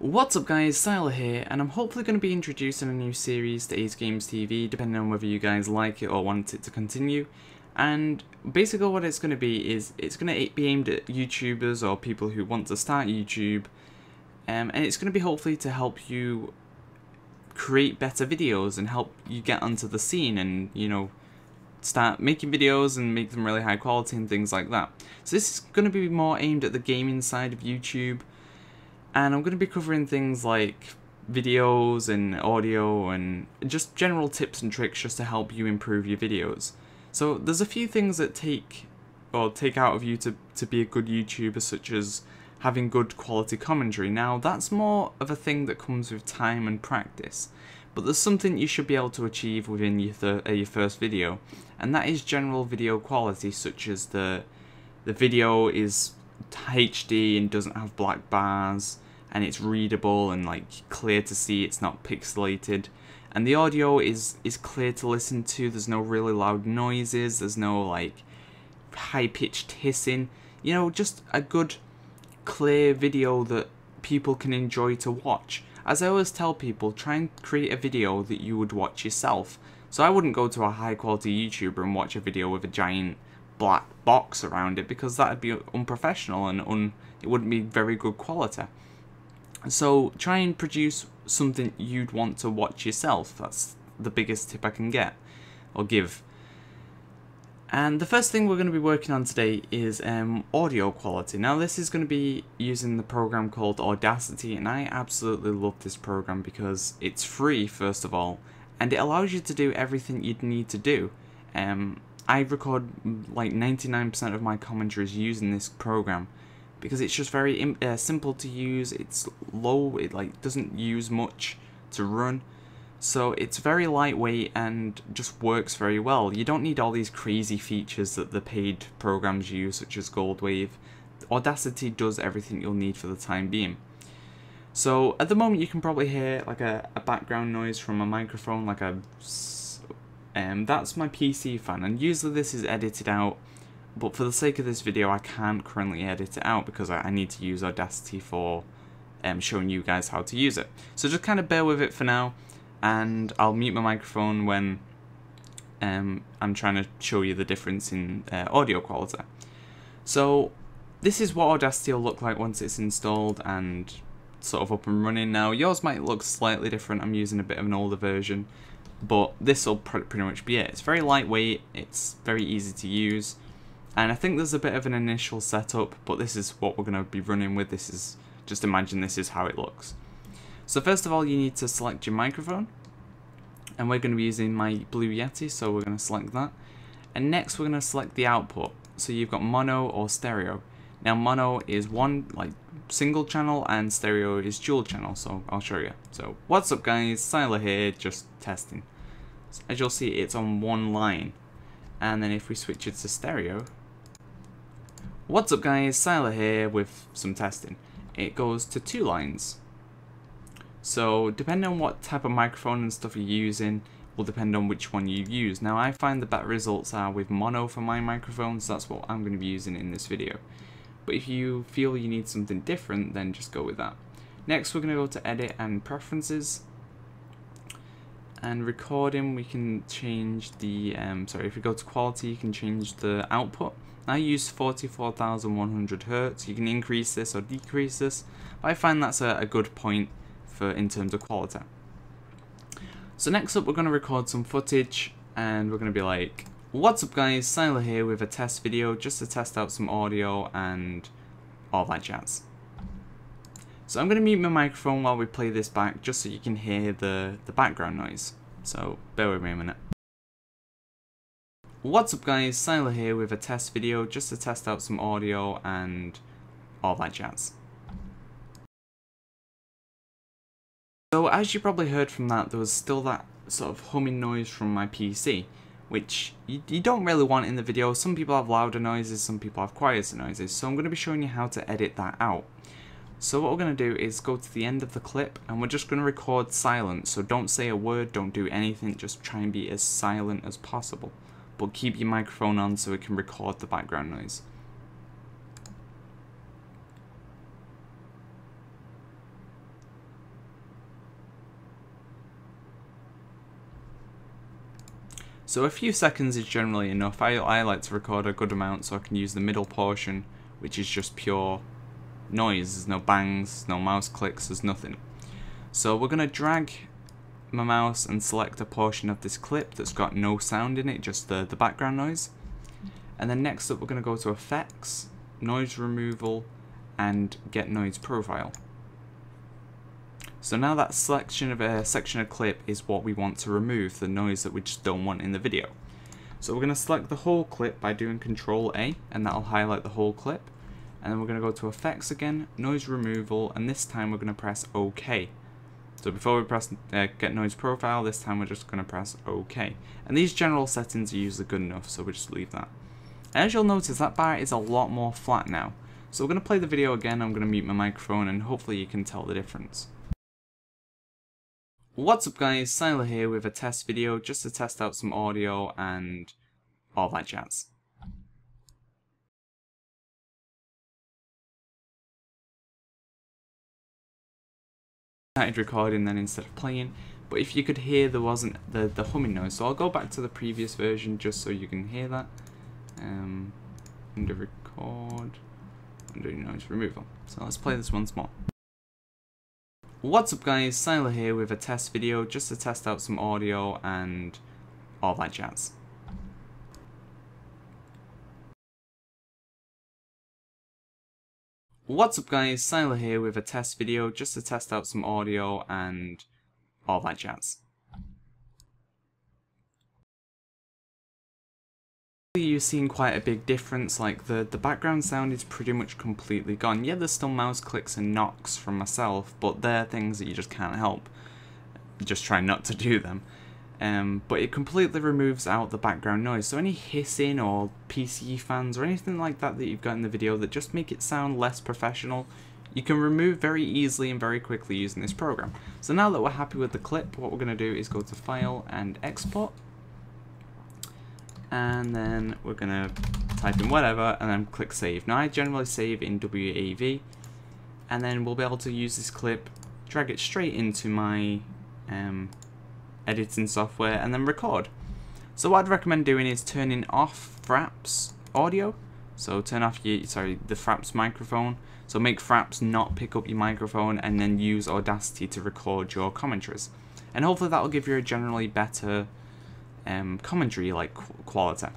What's up guys, Syiler here, and I'm hopefully going to be introducing a new series to Ace Games TV, depending on whether you guys like it or want it to continue. And basically what it's going to be is, it's going to be aimed at YouTubers or people who want to start YouTube, um, and it's going to be hopefully to help you create better videos and help you get onto the scene and, you know, start making videos and make them really high quality and things like that. So this is going to be more aimed at the gaming side of YouTube, and I'm going to be covering things like videos and audio and just general tips and tricks just to help you improve your videos. So there's a few things that take or take out of you to, to be a good YouTuber such as having good quality commentary. Now that's more of a thing that comes with time and practice but there's something you should be able to achieve within your, uh, your first video and that is general video quality such as the the video is HD and doesn't have black bars and it's readable and like clear to see it's not pixelated. And the audio is is clear to listen to there's no really loud noises there's no like high-pitched hissing. You know just a good clear video that people can enjoy to watch. As I always tell people try and create a video that you would watch yourself. So I wouldn't go to a high quality YouTuber and watch a video with a giant black box around it because that would be unprofessional and un it wouldn't be very good quality so try and produce something you'd want to watch yourself. That's the biggest tip I can get or give. And the first thing we're going to be working on today is um, audio quality. Now this is going to be using the program called Audacity and I absolutely love this program because it's free first of all and it allows you to do everything you'd need to do. Um, I record like 99% of my commentaries using this program because it's just very uh, simple to use. It's low. It like doesn't use much to run. So it's very lightweight and just works very well. You don't need all these crazy features that the paid programs use, such as Goldwave. Audacity does everything you'll need for the time being. So at the moment you can probably hear like a, a background noise from a microphone, like a... Um, that's my PC fan, and usually this is edited out but for the sake of this video I can't currently edit it out because I, need to use Audacity for um, showing you guys how to use it. So just kind of bear with it for now and I'll mute my microphone when um, I'm trying to show you the difference in uh, audio quality. So this is what Audacity will look like once it's installed and sort of up and running now. Yours might look slightly different, I'm using a bit of an older version, but this will pr pretty much be it. It's very lightweight, it's very easy to use, and I think there's a bit of an initial setup, but this is what we're going to be running with. This is, just imagine this is how it looks. So first of all, you need to select your microphone. And we're going to be using my Blue Yeti, so we're going to select that. And next, we're going to select the output. So you've got mono or stereo. Now mono is one like single channel and stereo is dual channel, so I'll show you. So what's up guys, Syiler here, just testing. As you'll see, it's on one line. And then if we switch it to stereo, What's up guys, Syiler here with some testing. It goes to two lines. So depending on what type of microphone and stuff you're using, will depend on which one you use. Now I find the better results are with mono for my microphone, so that's what I'm going to be using in this video. But if you feel you need something different, then just go with that. Next we're going to go to edit and preferences. And recording, we can change the, um, sorry, if we go to quality, you can change the output. I use 44,100 Hertz. You can increase this or decrease this, but I find that's a, a good point for in terms of quality. So next up, we're going to record some footage, and we're going to be like, What's up guys, Syiler here with a test video just to test out some audio and all that jazz. So I'm going to mute my microphone while we play this back just so you can hear the, the background noise. So bear with me a minute. What's up guys, Syiler here with a test video just to test out some audio and all that jazz. So as you probably heard from that, there was still that sort of humming noise from my PC, which you, you don't really want in the video. Some people have louder noises, some people have quieter noises, so I'm going to be showing you how to edit that out. So what we're going to do is go to the end of the clip and we're just going to record silent, so don't say a word, don't do anything, just try and be as silent as possible but keep your microphone on so it can record the background noise. So a few seconds is generally enough. I, I like to record a good amount so I can use the middle portion, which is just pure noise. There's no bangs, no mouse clicks, there's nothing. So we're going to drag my mouse and select a portion of this clip that's got no sound in it, just the, the background noise. And then next up we're going to go to Effects, Noise Removal, and Get Noise Profile. So now that selection of a section of clip is what we want to remove, the noise that we just don't want in the video. So we're going to select the whole clip by doing Control A, and that'll highlight the whole clip. And then we're going to go to Effects again, Noise Removal, and this time we're going to press OK. So before we press uh, Get Noise Profile, this time we're just going to press OK. And these general settings are usually good enough, so we'll just leave that. And As you'll notice, that bar is a lot more flat now. So we're going to play the video again, I'm going to mute my microphone, and hopefully you can tell the difference. What's up guys, Syiler here with a test video just to test out some audio and all that jazz. Started recording then instead of playing. But if you could hear there wasn't the, the humming noise. So I'll go back to the previous version just so you can hear that. Um, under record under noise removal. So let's play this once more. What's up guys, Syiler here with a test video just to test out some audio and all that jazz. What's up guys, Syiler here with a test video just to test out some audio and all that jazz. you've seen quite a big difference, like the, the background sound is pretty much completely gone. Yeah, there's still mouse clicks and knocks from myself, but they're things that you just can't help. Just try not to do them. Um, but it completely removes out the background noise. So any hissing or PC fans or anything like that that you've got in the video that just make it sound less professional, you can remove very easily and very quickly using this program. So now that we're happy with the clip, what we're going to do is go to File and Export and then we're gonna type in whatever and then click save. Now I generally save in WAV and then we'll be able to use this clip, drag it straight into my um, editing software and then record. So what I'd recommend doing is turning off Fraps audio. So turn off your, sorry, the Fraps microphone. So make Fraps not pick up your microphone and then use Audacity to record your commentaries. And hopefully that will give you a generally better um, commentary like quality.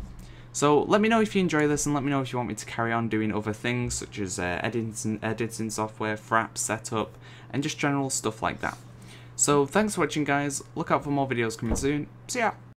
So let me know if you enjoy this and let me know if you want me to carry on doing other things such as uh, editing, editing software, Fraps setup, and just general stuff like that. So thanks for watching guys, look out for more videos coming soon, see ya!